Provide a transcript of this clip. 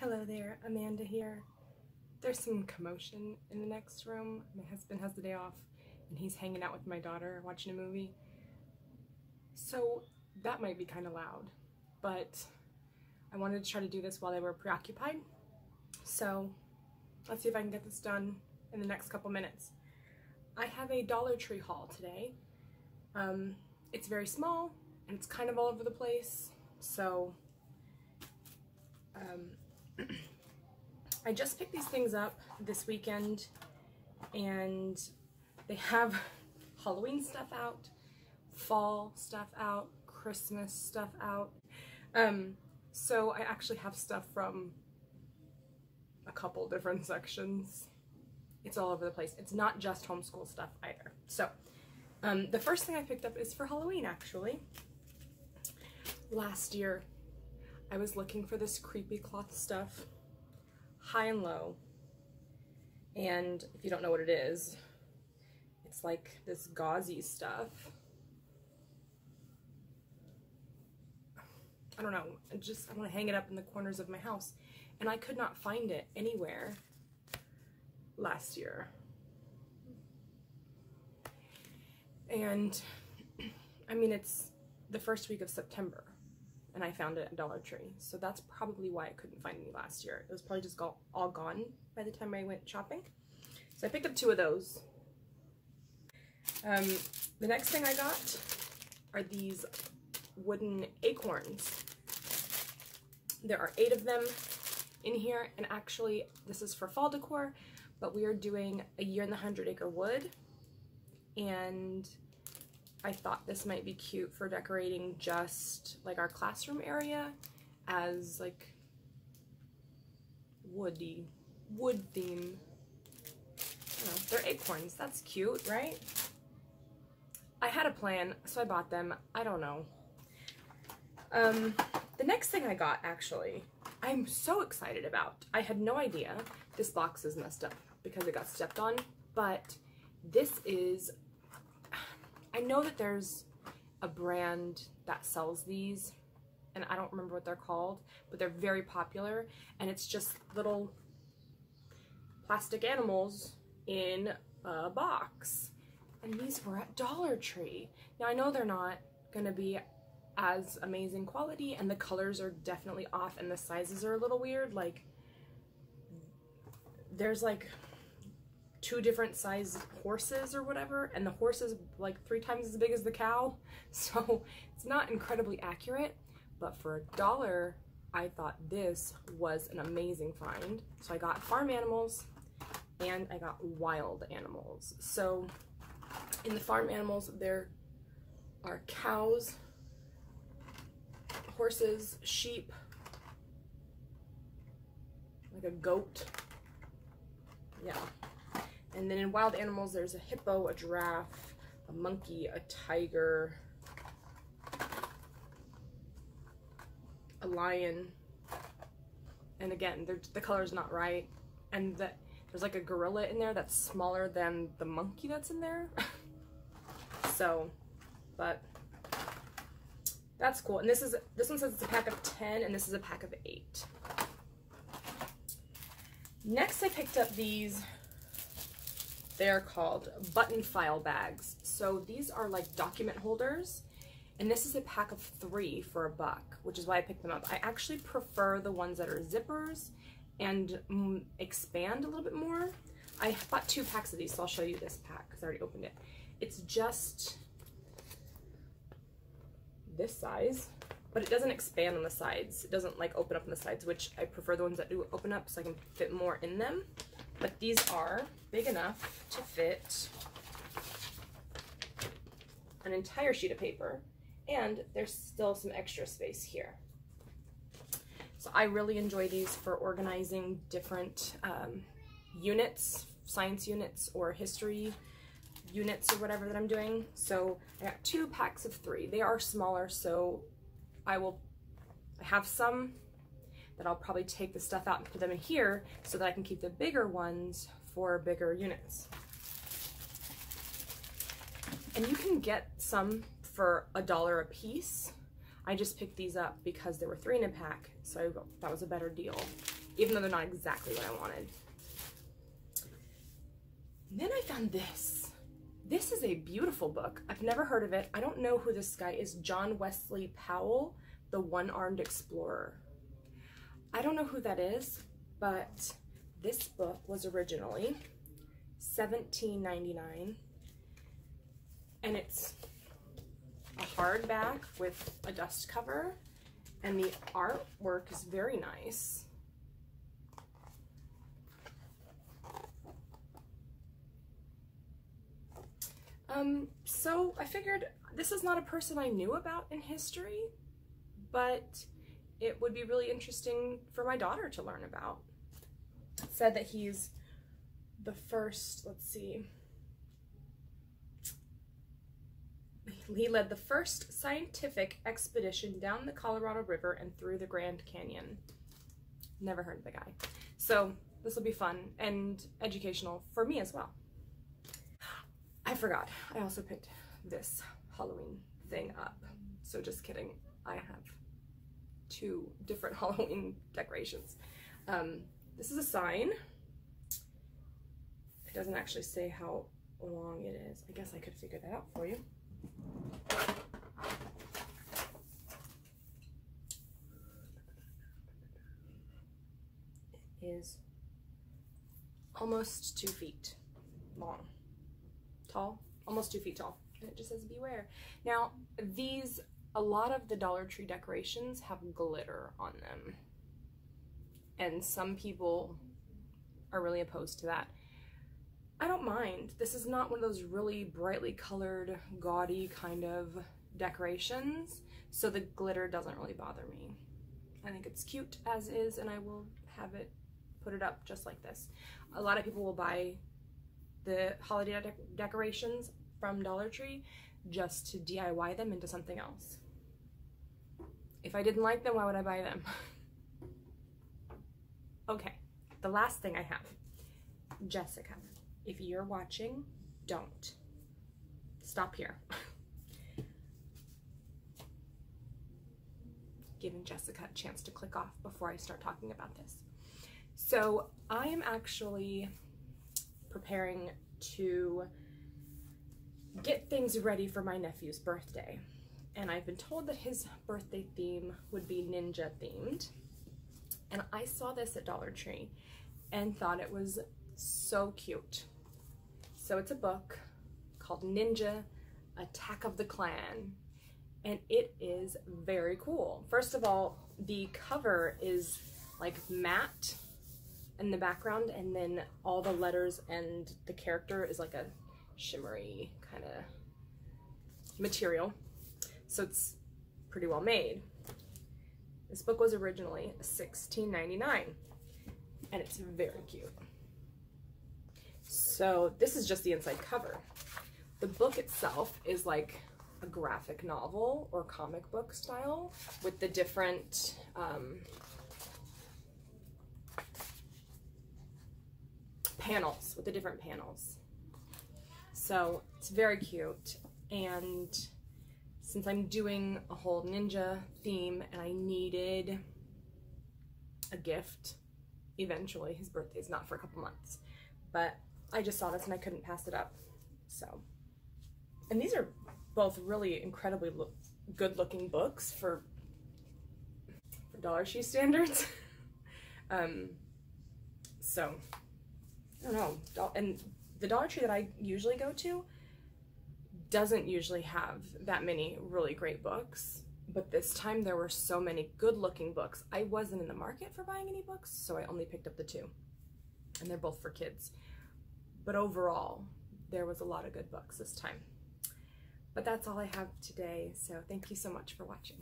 Hello there, Amanda here. There's some commotion in the next room. My husband has the day off and he's hanging out with my daughter watching a movie. So that might be kind of loud, but I wanted to try to do this while they were preoccupied. So let's see if I can get this done in the next couple minutes. I have a Dollar Tree haul today. Um, it's very small and it's kind of all over the place. So um, I just picked these things up this weekend and they have Halloween stuff out, fall stuff out, Christmas stuff out. Um, so I actually have stuff from a couple different sections. It's all over the place. It's not just homeschool stuff either. So um, the first thing I picked up is for Halloween actually. Last year I was looking for this creepy cloth stuff high and low. And if you don't know what it is, it's like this gauzy stuff. I don't know, I just, I want to hang it up in the corners of my house. And I could not find it anywhere last year. And I mean, it's the first week of September and I found it at Dollar Tree. So that's probably why I couldn't find any last year. It was probably just all, all gone by the time I went shopping. So I picked up two of those. Um, the next thing I got are these wooden acorns. There are eight of them in here, and actually this is for fall decor, but we are doing a year in the hundred acre wood, and I thought this might be cute for decorating just like our classroom area as like woody, wood theme. Know, they're acorns, that's cute, right? I had a plan, so I bought them. I don't know. Um, the next thing I got, actually, I'm so excited about. I had no idea this box is messed up because it got stepped on, but this is I know that there's a brand that sells these and I don't remember what they're called, but they're very popular and it's just little plastic animals in a box. And these were at Dollar Tree. Now I know they're not gonna be as amazing quality and the colors are definitely off and the sizes are a little weird. Like there's like two different size horses or whatever and the horse is like three times as big as the cow. So it's not incredibly accurate but for a dollar I thought this was an amazing find. So I got farm animals and I got wild animals. So in the farm animals there are cows horses sheep like a goat. Yeah and then in wild animals, there's a hippo, a giraffe, a monkey, a tiger, a lion. And again, the color's not right. And the, there's like a gorilla in there that's smaller than the monkey that's in there. so, but that's cool. And this is this one says it's a pack of 10 and this is a pack of 8. Next I picked up these they're called button file bags. So these are like document holders. And this is a pack of three for a buck, which is why I picked them up. I actually prefer the ones that are zippers and mm, expand a little bit more. I bought two packs of these, so I'll show you this pack because I already opened it. It's just this size, but it doesn't expand on the sides. It doesn't like open up on the sides, which I prefer the ones that do open up so I can fit more in them. But these are big enough to fit an entire sheet of paper and there's still some extra space here. So I really enjoy these for organizing different um, units, science units or history units or whatever that I'm doing. So I got two packs of three. They are smaller, so I will have some that I'll probably take the stuff out and put them in here so that I can keep the bigger ones for bigger units. And you can get some for a dollar a piece. I just picked these up because there were three in a pack, so that was a better deal. even though they're not exactly what I wanted. And then I found this. This is a beautiful book. I've never heard of it. I don't know who this guy is. John Wesley Powell, The One-Armed Explorer. I don't know who that is, but this book was originally 17.99 and it's a hardback with a dust cover and the artwork is very nice. Um, so I figured this is not a person I knew about in history, but it would be really interesting for my daughter to learn about. Said that he's the first, let's see, he led the first scientific expedition down the Colorado River and through the Grand Canyon. Never heard of the guy. So this will be fun and educational for me as well. I forgot. I also picked this Halloween thing up. So just kidding. I have two different Halloween decorations. Um, this is a sign. It doesn't actually say how long it is. I guess I could figure that out for you. It is almost two feet long, tall, almost two feet tall. And it just says beware. Now, these, a lot of the Dollar Tree decorations have glitter on them. And some people are really opposed to that. I don't mind. This is not one of those really brightly colored, gaudy kind of decorations, so the glitter doesn't really bother me. I think it's cute as is, and I will have it put it up just like this. A lot of people will buy the holiday de decorations from Dollar Tree just to DIY them into something else. If I didn't like them, why would I buy them? okay, the last thing I have, Jessica. If you're watching, don't. Stop here. Giving Jessica a chance to click off before I start talking about this. So I am actually preparing to get things ready for my nephew's birthday. And I've been told that his birthday theme would be ninja themed. And I saw this at Dollar Tree and thought it was so cute. So it's a book called Ninja Attack of the Clan and it is very cool. First of all, the cover is like matte in the background and then all the letters and the character is like a shimmery kind of material. So it's pretty well made. This book was originally $16.99 and it's very cute. So this is just the inside cover. The book itself is like a graphic novel or comic book style with the different um, panels, with the different panels. So it's very cute. And since I'm doing a whole ninja theme and I needed a gift eventually, his birthday's not for a couple months, but I just saw this and I couldn't pass it up. So, and these are both really incredibly look, good looking books for, for Dollar Tree standards. um, so, I don't know. And the Dollar Tree that I usually go to doesn't usually have that many really great books. But this time there were so many good looking books. I wasn't in the market for buying any books, so I only picked up the two. And they're both for kids. But overall, there was a lot of good books this time. But that's all I have today, so thank you so much for watching.